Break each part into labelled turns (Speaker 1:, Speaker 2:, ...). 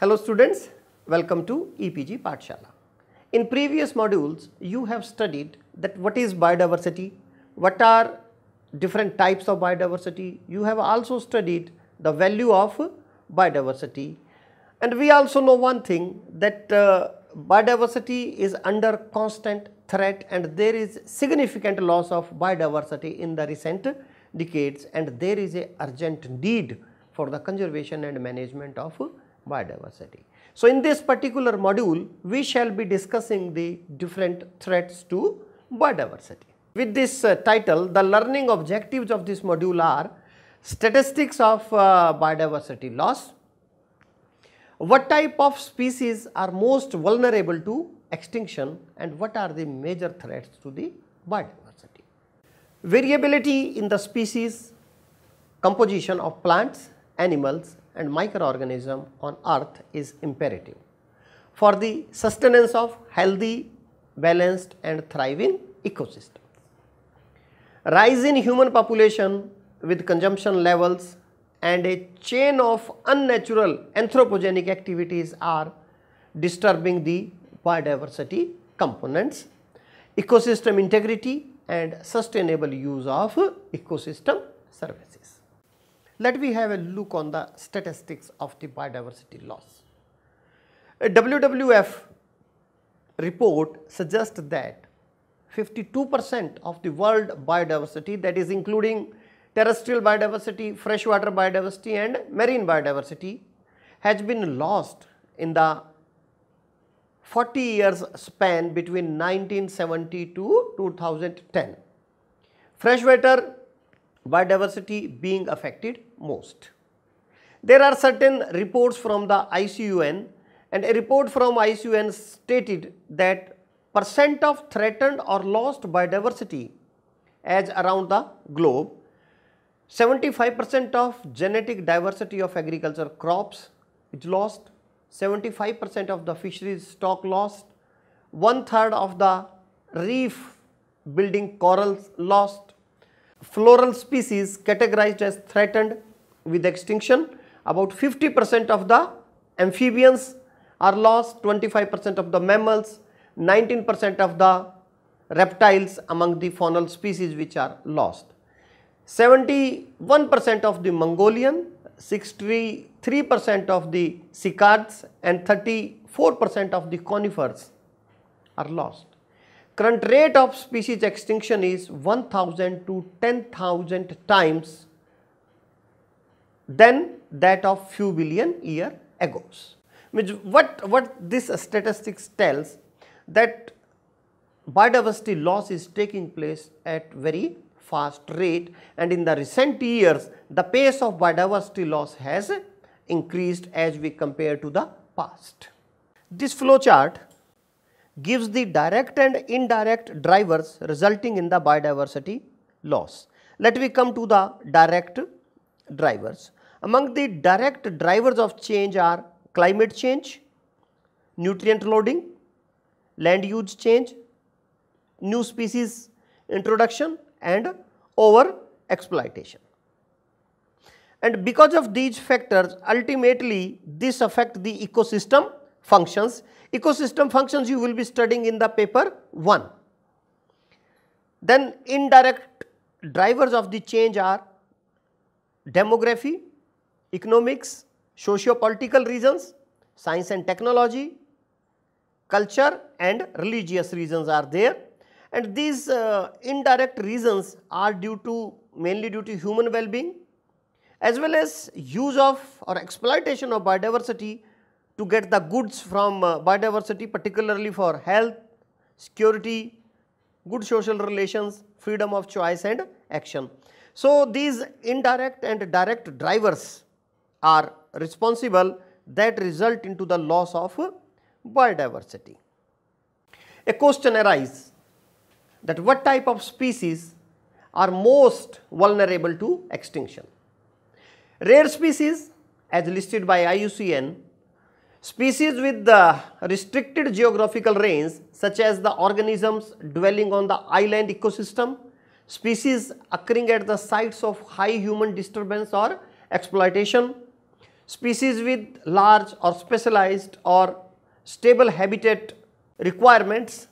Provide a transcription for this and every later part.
Speaker 1: Hello students, welcome to e-PG Pathshala. In previous modules, you have studied that what is biodiversity, what are different types of biodiversity. You have also studied the value of biodiversity and we also know one thing that uh, biodiversity is under constant threat and there is significant loss of biodiversity in the recent decades and there is a urgent need for the conservation and management of biodiversity. So, in this particular module, we shall be discussing the different threats to biodiversity. With this uh, title, the learning objectives of this module are statistics of uh, biodiversity loss, what type of species are most vulnerable to extinction and what are the major threats to the biodiversity. Variability in the species composition of plants, animals and microorganism on earth is imperative for the sustenance of healthy, balanced and thriving ecosystem. Rise in human population with consumption levels and a chain of unnatural anthropogenic activities are disturbing the biodiversity components, ecosystem integrity and sustainable use of ecosystem services. Let me have a look on the statistics of the biodiversity loss. A WWF report suggests that 52 percent of the world biodiversity that is including terrestrial biodiversity, freshwater biodiversity and marine biodiversity has been lost in the 40 years span between 1970 to 2010. Freshwater biodiversity being affected most. There are certain reports from the IUCN and a report from IUCN stated that percent of threatened or lost biodiversity as around the globe 75 percent of genetic diversity of agriculture crops is lost, 75 percent of the fisheries stock lost, one third of the reef building corals lost, floral species categorized as threatened with extinction, about 50 percent of the amphibians are lost, 25 percent of the mammals, 19 percent of the reptiles among the faunal species which are lost. 71 percent of the Mongolian, 63 percent of the cycads and 34 percent of the conifers are lost. Current rate of species extinction is 1000 to 10,000 times than that of few billion year ago. Which what, what this statistics tells that biodiversity loss is taking place at very fast rate and in the recent years the pace of biodiversity loss has increased as we compare to the past. This flow chart gives the direct and indirect drivers resulting in the biodiversity loss. Let me come to the direct drivers. Among the direct drivers of change are climate change, nutrient loading, land use change, new species introduction and over exploitation. And because of these factors ultimately this affect the ecosystem functions. Ecosystem functions you will be studying in the paper 1. Then indirect drivers of the change are demography, economics, socio-political reasons, science and technology, culture and religious reasons are there and these uh, indirect reasons are due to mainly due to human well-being as well as use of or exploitation of biodiversity to get the goods from uh, biodiversity particularly for health, security, good social relations, freedom of choice and action. So, these indirect and direct drivers are responsible that result into the loss of biodiversity. A question arises that what type of species are most vulnerable to extinction. Rare species as listed by IUCN, species with the restricted geographical range such as the organisms dwelling on the island ecosystem, species occurring at the sites of high human disturbance or exploitation, species with large or specialized or stable habitat requirements,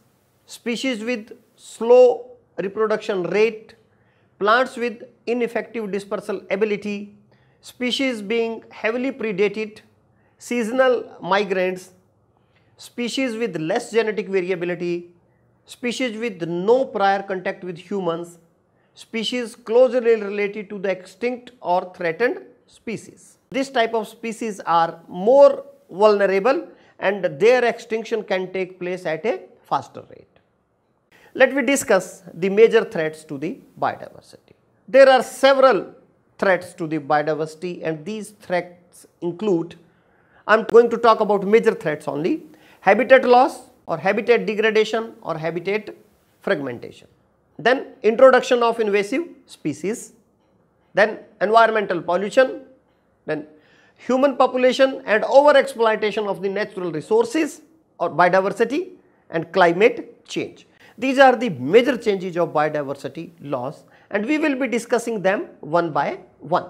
Speaker 1: species with slow reproduction rate, plants with ineffective dispersal ability, species being heavily predated, seasonal migrants, species with less genetic variability, species with no prior contact with humans, species closely related to the extinct or threatened species. This type of species are more vulnerable and their extinction can take place at a faster rate. Let me discuss the major threats to the biodiversity. There are several threats to the biodiversity and these threats include, I am going to talk about major threats only, habitat loss or habitat degradation or habitat fragmentation. Then introduction of invasive species, then environmental pollution, then human population and over exploitation of the natural resources or biodiversity and climate change. These are the major changes of biodiversity loss and we will be discussing them one by one.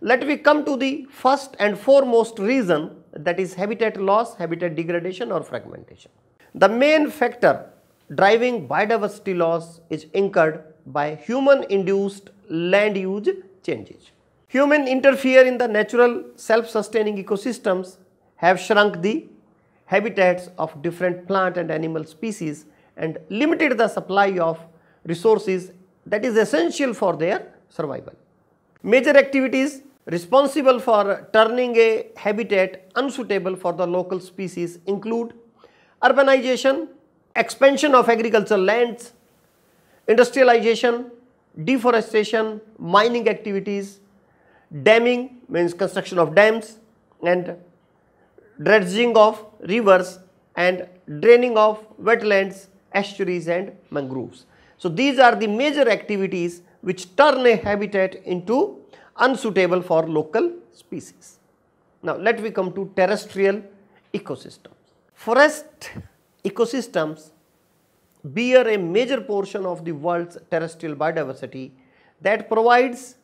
Speaker 1: Let me come to the first and foremost reason that is habitat loss, habitat degradation or fragmentation. The main factor driving biodiversity loss is incurred by human induced land use changes. Human interfere in the natural self-sustaining ecosystems have shrunk the habitats of different plant and animal species and limited the supply of resources that is essential for their survival. Major activities responsible for turning a habitat unsuitable for the local species include urbanization, expansion of agricultural lands, industrialization, deforestation, mining activities, damming means construction of dams and dredging of rivers and draining of wetlands, estuaries and mangroves. So, these are the major activities which turn a habitat into unsuitable for local species. Now, let me come to terrestrial ecosystems. Forest ecosystems bear a major portion of the world's terrestrial biodiversity that provides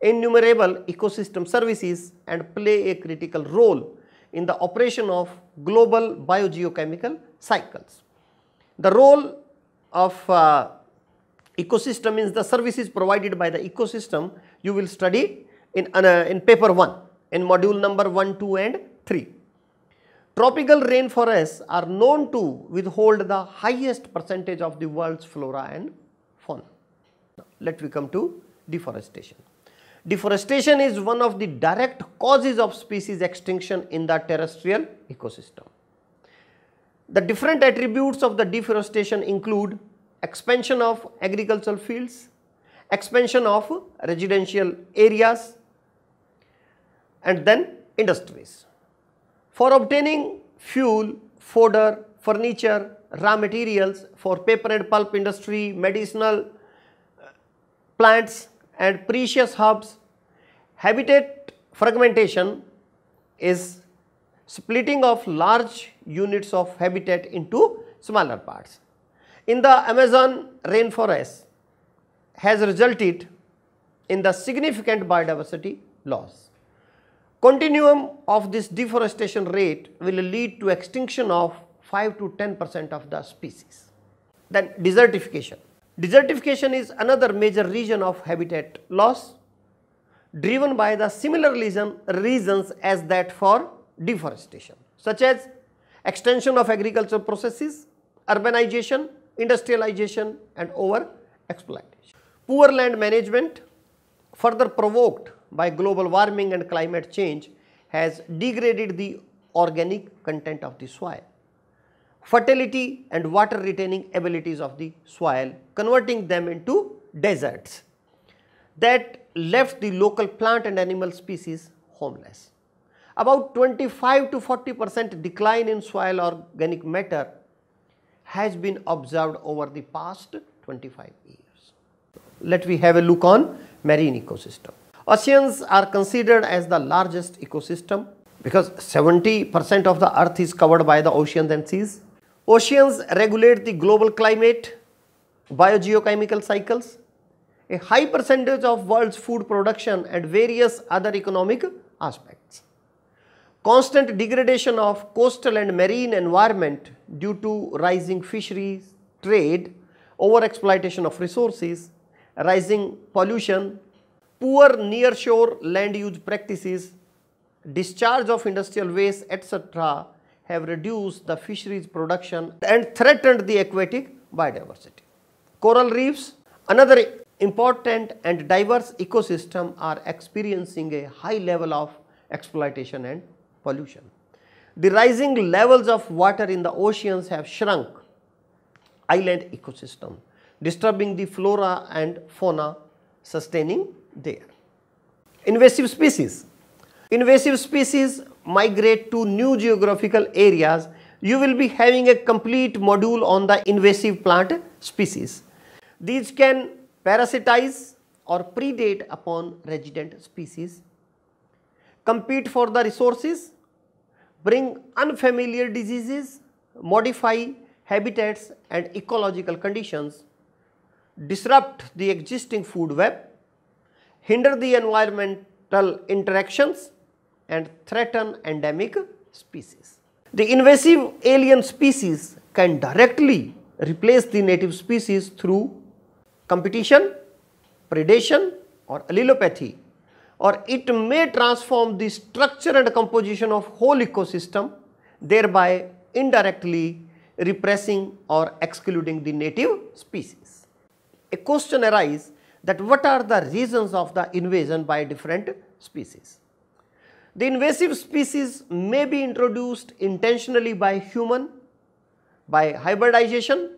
Speaker 1: innumerable ecosystem services and play a critical role in the operation of global biogeochemical cycles. The role of uh, ecosystem means the services provided by the ecosystem you will study in, uh, in paper 1 in module number 1, 2 and 3. Tropical rainforests are known to withhold the highest percentage of the world's flora and fauna. Let me come to deforestation. Deforestation is one of the direct causes of species extinction in the terrestrial ecosystem. The different attributes of the deforestation include expansion of agricultural fields, expansion of residential areas and then industries. For obtaining fuel, fodder, furniture, raw materials for paper and pulp industry, medicinal uh, plants and precious herbs, habitat fragmentation is splitting of large units of habitat into smaller parts. In the Amazon rainforest has resulted in the significant biodiversity loss. Continuum of this deforestation rate will lead to extinction of 5 to 10 percent of the species. Then desertification. Desertification is another major reason of habitat loss driven by the similar reason, reasons as that for deforestation such as extension of agricultural processes, urbanization, industrialization and over exploitation. Poor land management further provoked by global warming and climate change has degraded the organic content of the soil, fertility and water retaining abilities of the soil, converting them into deserts that left the local plant and animal species homeless. About 25 to 40 percent decline in soil organic matter has been observed over the past 25 years. Let me have a look on marine ecosystem. Oceans are considered as the largest ecosystem because 70% of the earth is covered by the oceans and seas. Oceans regulate the global climate, biogeochemical cycles, a high percentage of world's food production and various other economic aspects. constant degradation of coastal and marine environment due to rising fisheries, trade, over exploitation of resources, rising pollution, poor nearshore land use practices, discharge of industrial waste etc. have reduced the fisheries production and threatened the aquatic biodiversity. Coral reefs, another important and diverse ecosystem are experiencing a high level of exploitation and pollution. The rising levels of water in the oceans have shrunk island ecosystem, disturbing the flora and fauna sustaining there. Invasive species. Invasive species migrate to new geographical areas. You will be having a complete module on the invasive plant species. These can parasitize or predate upon resident species, compete for the resources, bring unfamiliar diseases, modify habitats and ecological conditions, disrupt the existing food web, hinder the environmental interactions and threaten endemic species. The invasive alien species can directly replace the native species through competition, predation or allelopathy or it may transform the structure and composition of whole ecosystem thereby indirectly repressing or excluding the native species. A question arises that what are the reasons of the invasion by different species. The invasive species may be introduced intentionally by human, by hybridization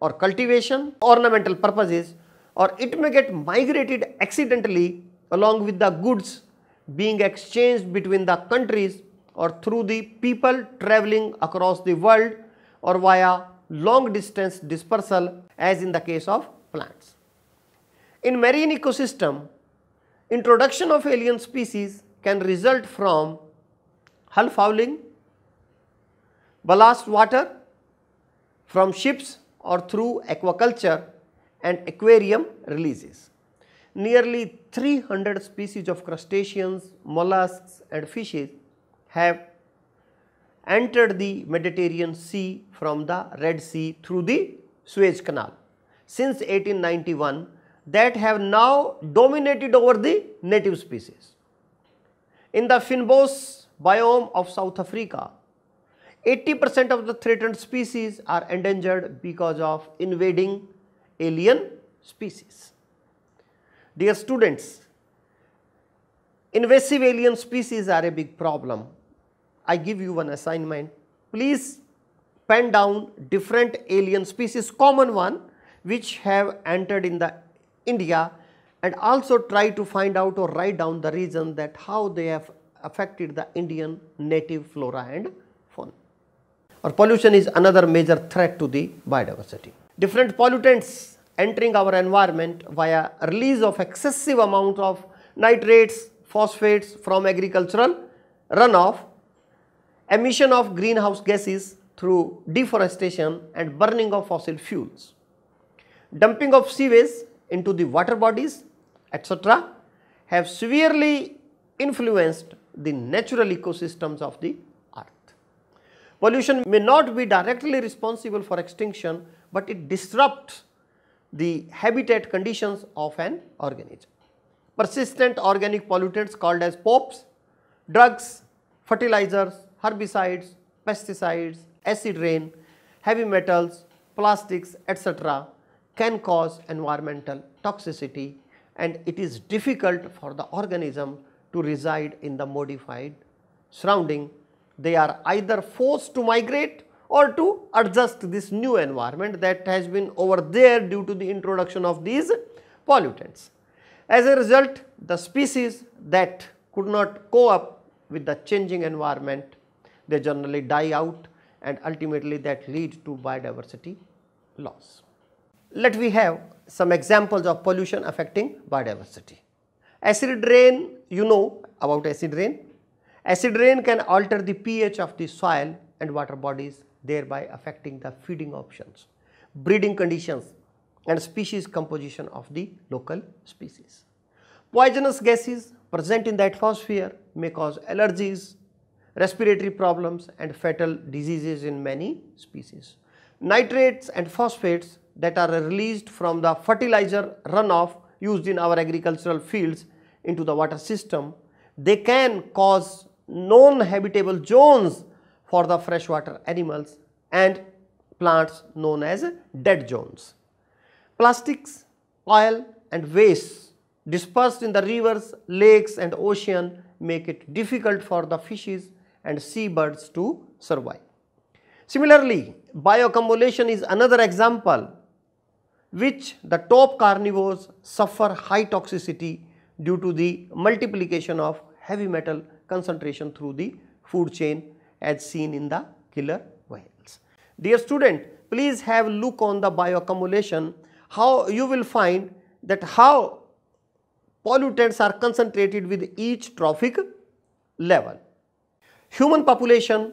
Speaker 1: or cultivation, ornamental purposes or it may get migrated accidentally along with the goods being exchanged between the countries or through the people traveling across the world or via long distance dispersal as in the case of plants. In marine ecosystem, introduction of alien species can result from hull fouling, ballast water from ships or through aquaculture and aquarium releases. Nearly 300 species of crustaceans, mollusks and fishes have entered the Mediterranean Sea from the Red Sea through the Suez Canal since 1891 that have now dominated over the native species. In the Fynbos biome of South Africa, 80 percent of the threatened species are endangered because of invading alien species. Dear students, invasive alien species are a big problem. I give you one assignment. Please pen down different alien species, common one which have entered in the India and also try to find out or write down the reason that how they have affected the Indian native flora and fauna. Or pollution is another major threat to the biodiversity. Different pollutants entering our environment via release of excessive amount of nitrates, phosphates from agricultural runoff, emission of greenhouse gases through deforestation and burning of fossil fuels, dumping of sewage into the water bodies etc. have severely influenced the natural ecosystems of the earth. Pollution may not be directly responsible for extinction, but it disrupts the habitat conditions of an organism. Persistent organic pollutants called as POPs, drugs, fertilizers, herbicides, pesticides, acid rain, heavy metals, plastics etc can cause environmental toxicity and it is difficult for the organism to reside in the modified surrounding. They are either forced to migrate or to adjust this new environment that has been over there due to the introduction of these pollutants. As a result, the species that could not cope with the changing environment, they generally die out and ultimately that leads to biodiversity loss. Let we have some examples of pollution affecting biodiversity. Acid rain, you know about acid rain. Acid rain can alter the pH of the soil and water bodies thereby affecting the feeding options, breeding conditions and species composition of the local species. Poisonous gases present in the atmosphere may cause allergies, respiratory problems and fatal diseases in many species. Nitrates and phosphates that are released from the fertilizer runoff used in our agricultural fields into the water system, they can cause non-habitable zones for the freshwater animals and plants known as dead zones. Plastics, oil and waste dispersed in the rivers, lakes and ocean make it difficult for the fishes and seabirds to survive. Similarly, bioaccumulation is another example which the top carnivores suffer high toxicity due to the multiplication of heavy metal concentration through the food chain as seen in the killer whales. Dear student, please have a look on the bioaccumulation how you will find that how pollutants are concentrated with each trophic level. Human population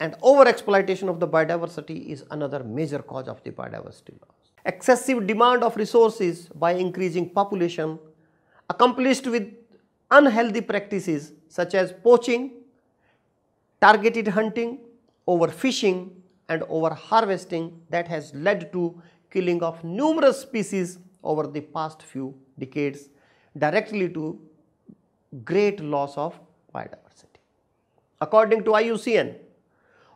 Speaker 1: and over-exploitation of the biodiversity is another major cause of the biodiversity loss. Excessive demand of resources by increasing population accomplished with unhealthy practices such as poaching, targeted hunting, overfishing and over-harvesting that has led to killing of numerous species over the past few decades directly to great loss of biodiversity. According to IUCN,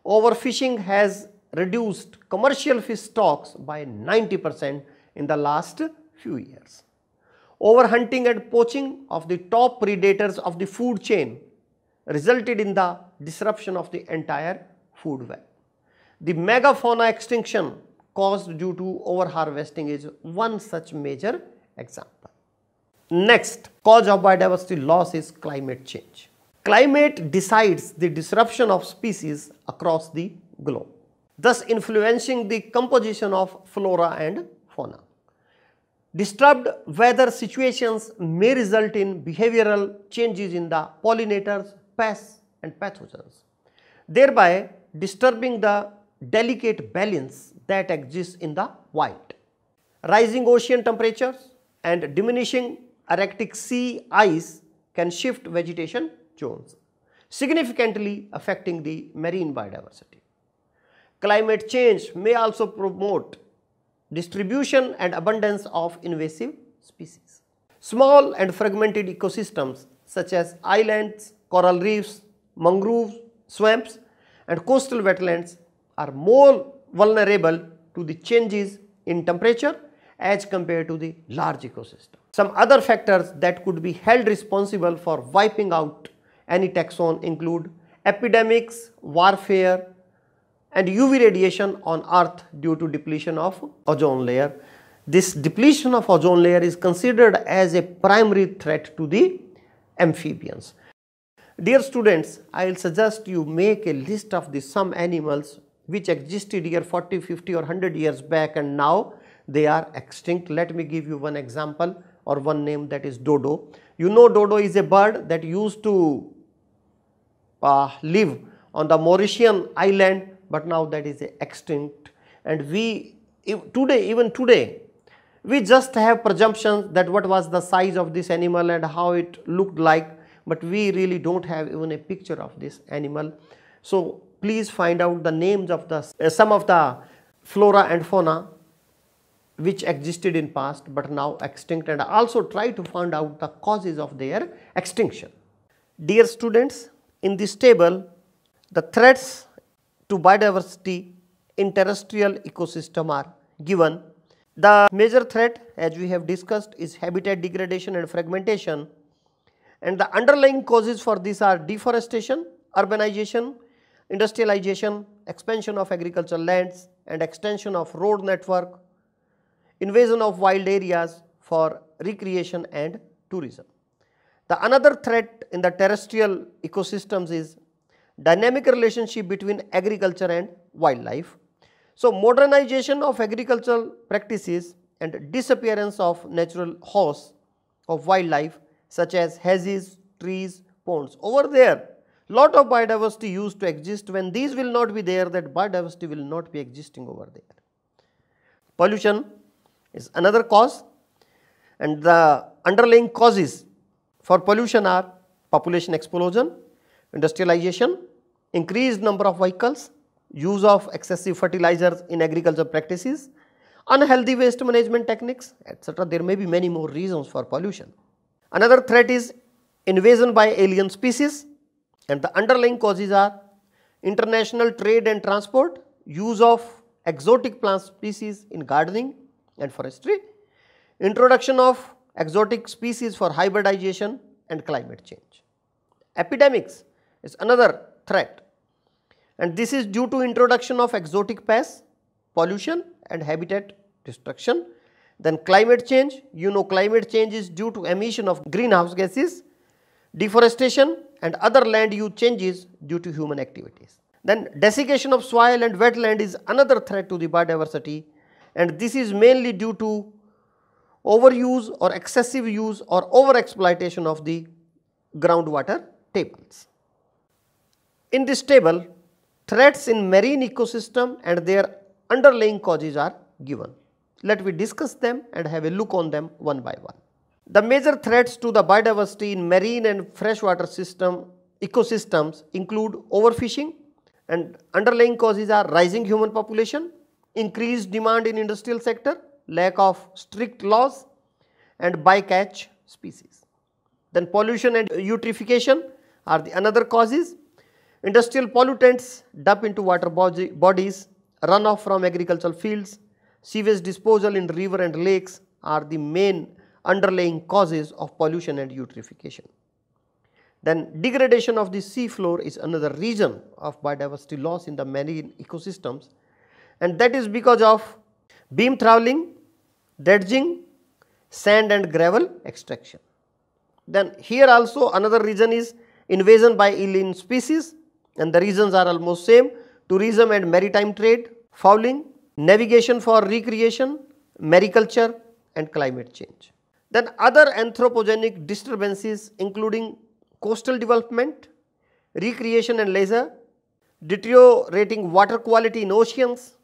Speaker 1: overfishing has reduced commercial fish stocks by 90 percent in the last few years. Overhunting and poaching of the top predators of the food chain resulted in the disruption of the entire food web. The megafauna extinction caused due to overharvesting is one such major example. Next cause of biodiversity loss is climate change. Climate decides the disruption of species across the globe, thus influencing the composition of flora and fauna. Disturbed weather situations may result in behavioral changes in the pollinators, pests and pathogens, thereby disturbing the delicate balance that exists in the wild. Rising ocean temperatures and diminishing Arctic sea ice can shift vegetation zones, significantly affecting the marine biodiversity. Climate change may also promote distribution and abundance of invasive species. Small and fragmented ecosystems such as islands, coral reefs, mangroves, swamps and coastal wetlands are more vulnerable to the changes in temperature as compared to the large ecosystem. Some other factors that could be held responsible for wiping out any taxon include epidemics, warfare and UV radiation on earth due to depletion of ozone layer. This depletion of ozone layer is considered as a primary threat to the amphibians. Dear students, I will suggest you make a list of the some animals which existed here 40, 50 or 100 years back and now they are extinct. Let me give you one example or one name that is dodo. You know dodo is a bird that used to uh, live on the Mauritian island but now that is extinct and we today even today we just have presumptions that what was the size of this animal and how it looked like but we really do not have even a picture of this animal. So, please find out the names of the uh, some of the flora and fauna which existed in past but now extinct and also try to find out the causes of their extinction. Dear students, in this table the threats to biodiversity in terrestrial ecosystem are given. The major threat as we have discussed is habitat degradation and fragmentation and the underlying causes for this are deforestation, urbanization, industrialization, expansion of agricultural lands and extension of road network, invasion of wild areas for recreation and tourism. The another threat in the terrestrial ecosystems is dynamic relationship between agriculture and wildlife. So, modernization of agricultural practices and disappearance of natural hosts of wildlife such as hedges, trees, ponds. Over there lot of biodiversity used to exist when these will not be there that biodiversity will not be existing over there. Pollution is another cause and the underlying causes for pollution are population explosion, industrialization, increased number of vehicles, use of excessive fertilizers in agriculture practices, unhealthy waste management techniques etc. There may be many more reasons for pollution. Another threat is invasion by alien species and the underlying causes are international trade and transport, use of exotic plant species in gardening and forestry, introduction of exotic species for hybridization and climate change. Epidemics is another threat and this is due to introduction of exotic pests, pollution and habitat destruction. Then climate change, you know climate change is due to emission of greenhouse gases, deforestation and other land use changes due to human activities. Then desiccation of soil and wetland is another threat to the biodiversity and this is mainly due to overuse or excessive use or over exploitation of the groundwater tables. In this table, threats in marine ecosystem and their underlying causes are given. Let me discuss them and have a look on them one by one. The major threats to the biodiversity in marine and freshwater system ecosystems include overfishing and underlying causes are rising human population, increased demand in industrial sector, lack of strict laws and bycatch species. Then pollution and eutrophication are the another causes. Industrial pollutants dump into water bodies, runoff from agricultural fields, sewage disposal in river and lakes are the main underlying causes of pollution and eutrophication. Then degradation of the sea floor is another reason of biodiversity loss in the marine ecosystems and that is because of beam trawling, dredging, sand and gravel extraction. Then here also another reason is invasion by alien species and the reasons are almost same tourism and maritime trade, fouling, navigation for recreation, mariculture and climate change. Then other anthropogenic disturbances including coastal development, recreation and leisure, deteriorating water quality in oceans,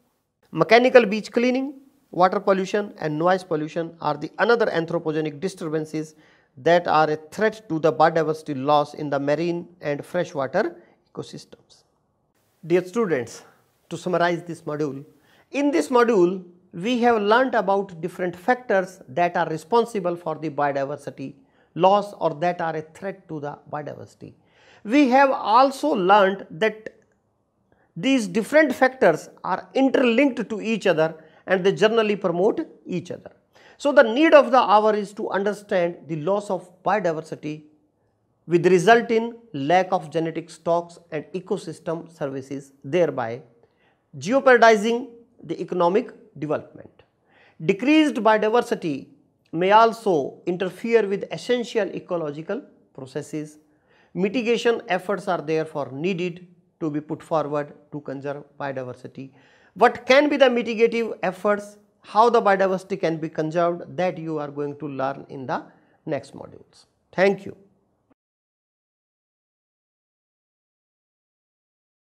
Speaker 1: mechanical beach cleaning, water pollution and noise pollution are the another anthropogenic disturbances that are a threat to the biodiversity loss in the marine and freshwater ecosystems. Dear students, to summarize this module, in this module we have learnt about different factors that are responsible for the biodiversity loss or that are a threat to the biodiversity. We have also learnt that these different factors are interlinked to each other and they generally promote each other. So, the need of the hour is to understand the loss of biodiversity with result in lack of genetic stocks and ecosystem services thereby jeopardizing the economic development. Decreased biodiversity may also interfere with essential ecological processes. Mitigation efforts are therefore needed to be put forward to conserve biodiversity. What can be the mitigative efforts, how the biodiversity can be conserved that you are going to learn in the next modules. Thank you.